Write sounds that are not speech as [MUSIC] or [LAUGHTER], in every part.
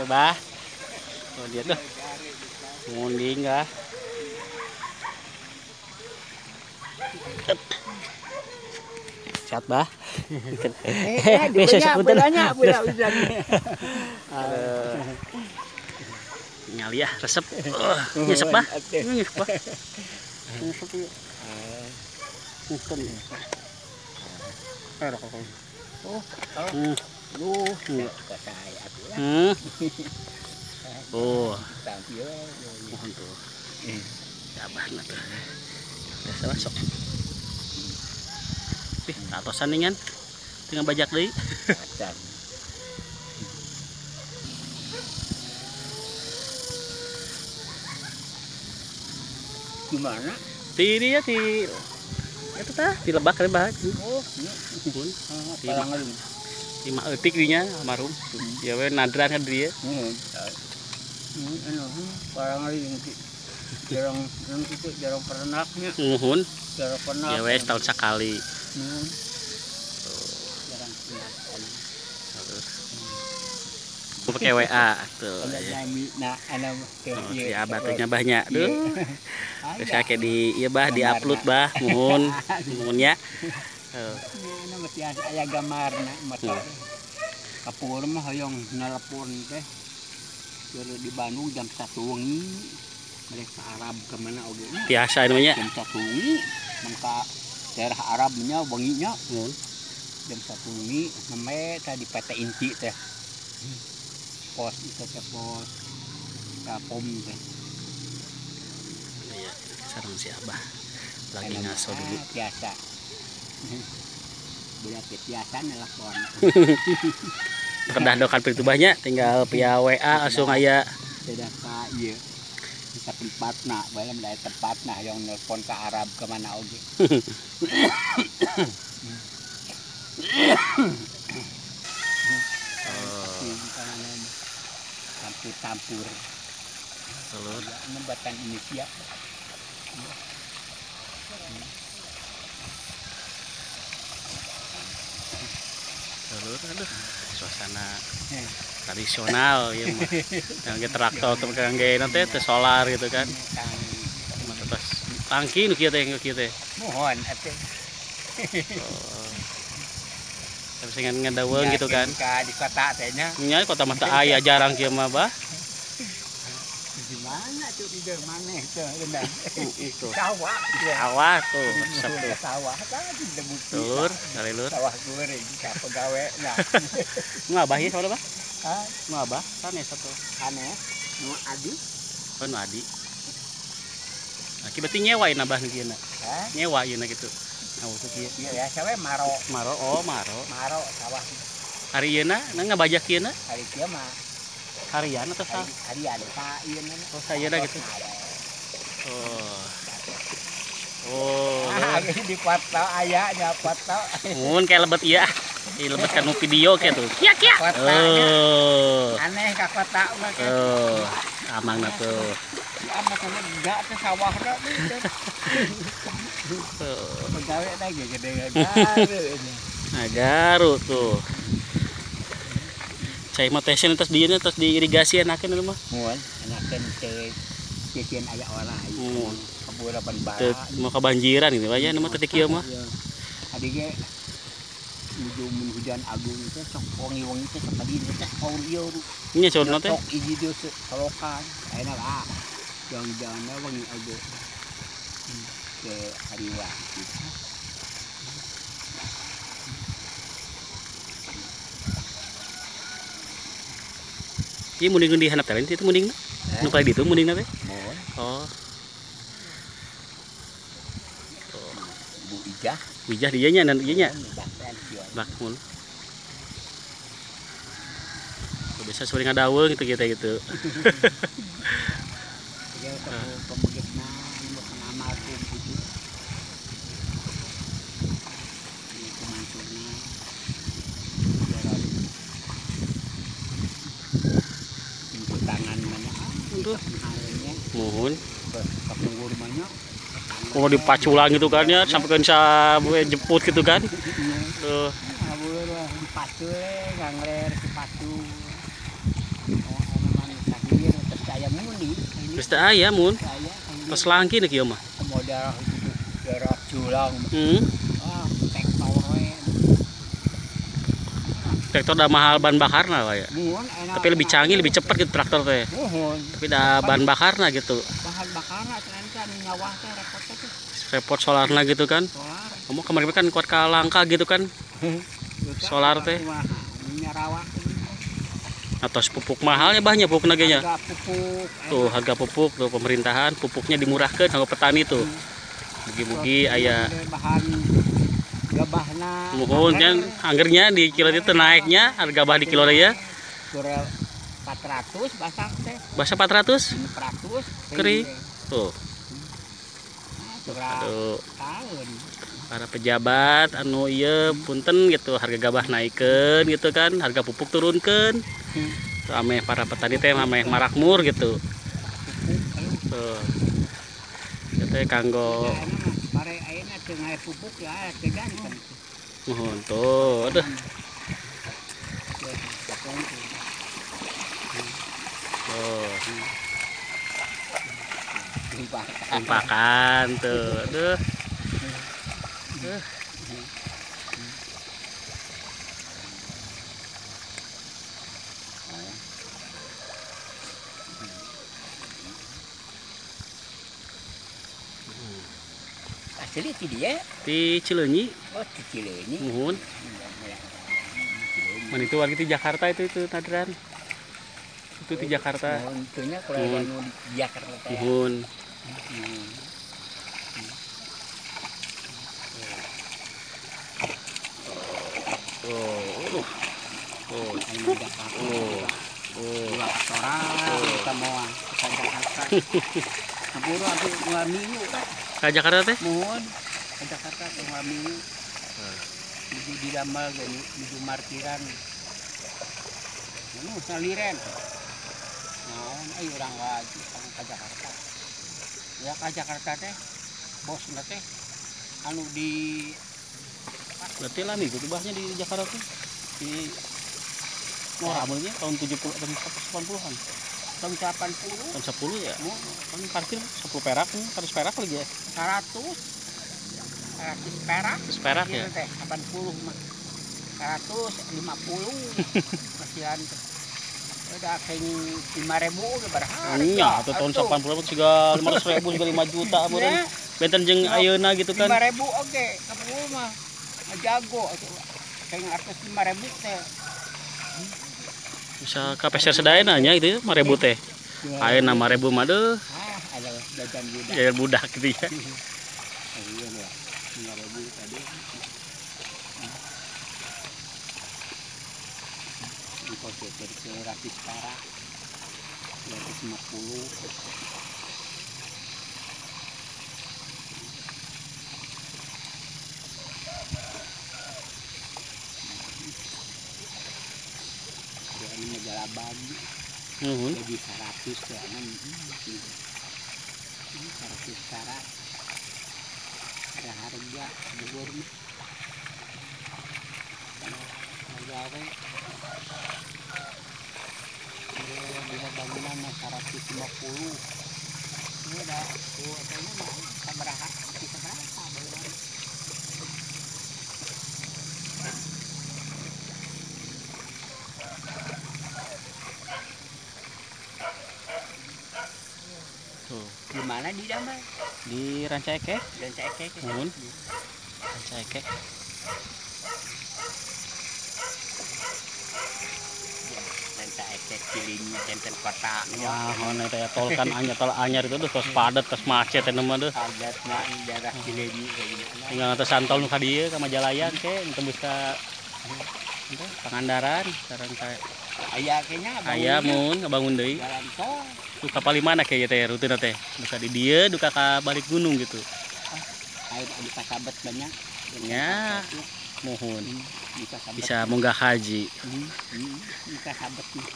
Halo, Bah. Oh, dia tuh. Munding kah? Sehat, Bah. Eh, banyak, banyak. [LAUGHS] Eh, Nyali ya, resep. Oh, nyesep, Bah. Nyesep, Bah. Nyesep. Eh. Oh, Hmm. Duh, Iya. lah. Hmm. Oh, mohon tuh. Sabar tuh. Atosan kan. Tinggal bajak deui. Gimana? Ti dia ti itu tah di lebak kan. Oh, ini. Pun Ah, Lima. etik dinya almarhum. Ya we nadran kan dia. Hmm. Hmm, hmm, parang alung. Jarang, jarang itu, jarang pernahnya. Nuhun. Jarang pernah. Ya we setahun sekali. Hmm. Jarang. Aku pakai WA tuh. Ya. teh banyak Iya. tuh. [LAUGHS] Terus kayak di iya bah di upload bah mohon mohon ya. Oh, Ini mesti aya gambar na mata. Kapur mah hoyong nelpon teh. Dari di Bandung jam satu wengi. Mereka Arab ke mana oge. Biasa namanya. Jam satu wengi. Mangka daerah Arabnya wenginya Mohon. jam satu wengi. Namanya tadi PT Inti teh. Pos itu teh pos. Kapom teh. Iya, sarang si abah lagi ngaso dulu. Biasa. Budak biasa nelpon. Kedah dokan pintu banyak tinggal via WA langsung aya tidak ka iya. Ke tempat nak balam dari tempat nah yang nelpon ke Arab ke mana oge campur campur telur. nembatan Indonesia Telur aduh suasana Eh. tradisional ya mah. [LAUGHS] Yang traktor tuh kang ge nanti teh solar gitu kan. Mah terus tangki nu kieu teh kieu teh. mohon atuh Oh. Tapi sing ngadaweung gitu kan. ka di kota tehnya Nya kota mata aya jarang kieu mah bah. Di mana itu rendah Itu. sawah ya Awah tuh, tuh. sawah kan debut Telur, kali lur. sawah goreng ka pegawe nah Ngabah ya soalnya bah. ah Ngabah kan ya satu. aneh nu adi Oh, nu adi. Nah, berarti nyewa ya nabah nih na. ha Nyewa ya gitu. Nah, itu iya ya sawe maro Maro, oh maro. maro sawah Hari ieu na, ngabajak ieu na. hari kia mah Harian atau hari harian ieu mah Oh, saya dah gitu. Oh. Oh. ah geus di foto aya nya foto Mun kayak lebet iya. Ih, lebet kan nu video kayak tuh. Kia kia. Oh. aneh ka kota mah Oh. Amang na tuh. ama kana enggak teh sawah da Oh. pegawe lagi gede-gede [LAUGHS] Nah, garu tuh. Cai mah tesen terus dia terus diirigasi enakin itu mah. Muan, anakeun teh kikian aya orang Muan. kaburapan Teu bara. mau kebanjiran gitu aja nama teh kieu mah. Adi ge menuju mun hujan agung teh sok wangi-wangi teh sok tadi teh saur ieu Nya curna teh. Sok iji dia solokan. Ayeuna lah. Yang jangan wangi agung. Hmm, Ke. Ieu mending di handap teh itu mending. Nu paling ditu mending. Mohon Oh, Bu Ijah. wijah dia nya dan ieu nya. Bakmun. Bisa sering ngadaweung gitu kita gitu. [LAUGHS] Dia teu pemugitna nu pengamal tuh itu. tuh nuhun iya. kalau dipacu lagi gitu kan ya sampai kan saya jemput gitu kan tuh dipacu ngangler dipacu Terus ayam mun. Pas langki nih kiamah. mah. Modal darah julang. Hmm. Traktor dah mahal bahan bakarna we. muhun enak Tapi lebih canggih, lebih cepat gitu traktor teh. Tapi dah bahan bakarna gitu. bahan bakarna selain kan teh repot teh Repot solarna gitu kan. solar Kamu kemarin kan kuat kalangka gitu kan. Solar teh. Atau pupuk mahalnya banyak pupuk nagenya. harga pupuk Tuh harga pupuk tuh pemerintahan pupuknya dimurahkan sama petani tuh. Mugi-mugi aya bahan gabahna. Mohon kan anggernya di kilo itu naiknya harga bah di kilo ya. Kurang 400 basang teh. Bahasa 400 400 Kering. tuh. Kurang Aduh, para pejabat anu iya punten gitu harga gabah naikkan gitu kan harga pupuk turunkan. Tuh ame para petani teh ame marakmur gitu. Tuh. Itu kanggo Ya, enak mah. pare ayeuna teu ngae pupuk ya tegan kan mohon tuh aduh tuh limpakan tuh aduh Asli ti dia, di Cileunyi oh ti Cileunyi. mohon Man itu warga di Jakarta itu itu Nadran. Itu di Jakarta. Untuknya kalau Nuhun. anu di Jakarta teh. Mohon. Hmm. Oh, oh, Anu Jakarta. oh, oh. [LAUGHS] Dua minggu kan. Ka Jakarta teh? Mohon ke Jakarta ke dua minggu. Di di damal dan di markiran. Anu saliren. Naon ayo urang lagi ke Jakarta. Ya ke Jakarta teh bos teh anu di Berarti lah nih, bahasnya di Jakarta tuh. Di Wah, ramenya tahun 70 tahun 80-an. Tahun 80 Tahun 10 ya. Kan parkir 10 perak, nih, 100 perak lagi ya. 100 100 perak. 100 perak ya. Gitu teh, 80 mah 150 kasihan. Udah kayak 5000 udah berharga. Iya, atau tahun 80 juga 500 ribu juga 5 juta [LAUGHS] ya, meureun. Benten jeung ayeuna gitu kan. 5000 oke. Kamu mah jago. Kayak artis 5000 teh Bisa ka peser sedayana nya itu 5000 teh. Ayeuna 5000 mah deuh, ah ada jajan budak. Gitu ya. Iya lah 5000 tadi. Engkau cecer ke ratus perak 250 Ya, ini majalah bagi Nuhun. jadi 100 ya ini 100 perak ada harga bubur mah. Harga apa ya? Bila bangunan mah 150 ini udah tuh katanya mah? Sabaraha kita berapa bangunan Tuh, gimana di damai di kayak Nuhun. Rancaike. dan saya kayak kilin center kota Wah, mana teh tol kan anyar tol anyar itu tuh tos padat tos macet teh mah deuh. adat mah di daerah Cileunyi kayak gimana Tinggal nanti santol nu ka dieu ka Majalaya ke tembus ka Pangandaran sekarang kayak aya kayaknya aya mun jalan tol Duka paling mana kayak teh rutin teh. Duka di dieu, duka ka balik gunung gitu. air di kasabet banyak Ya. Mohon kasabet bisa munggah haji. Hmm, hmm, di kasabet nih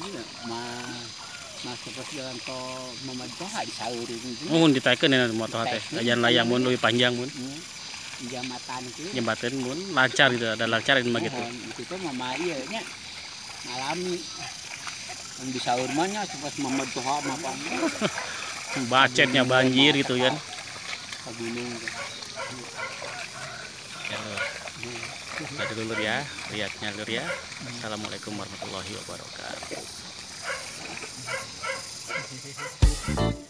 Iya, mah Mun ditaikeun jalan moto hate, di oh motor ya, layang mun leuwih panjang mun. Hmm. Jembatan kieu. jembatan mun lancar gitu ada lancar ini mah gitu. Itu mama iya nya. Ngalami. Yang di sahur nya cepat toha mah [LAUGHS] bacetnya banjir gitu kan kagunung ya Tadi ya, lihatnya lur ya. Hmm. Assalamualaikum warahmatullahi wabarakatuh. Thank [LAUGHS] you.